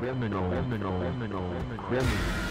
criminal, criminal, criminal, criminal.